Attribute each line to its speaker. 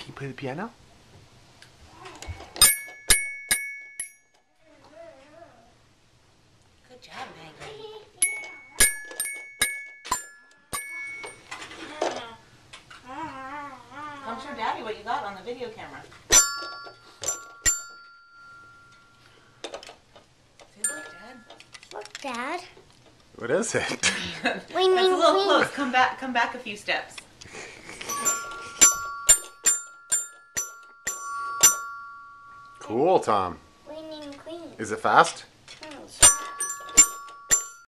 Speaker 1: Can you play the piano?
Speaker 2: Good job, Maggie. Come show Daddy what you got on the video camera. Look, Dad.
Speaker 3: Look, Dad.
Speaker 1: What is it?
Speaker 3: We
Speaker 2: That's a little
Speaker 3: we-
Speaker 2: close. Come back. Come back a few steps.
Speaker 1: Cool, Tom. Is it fast?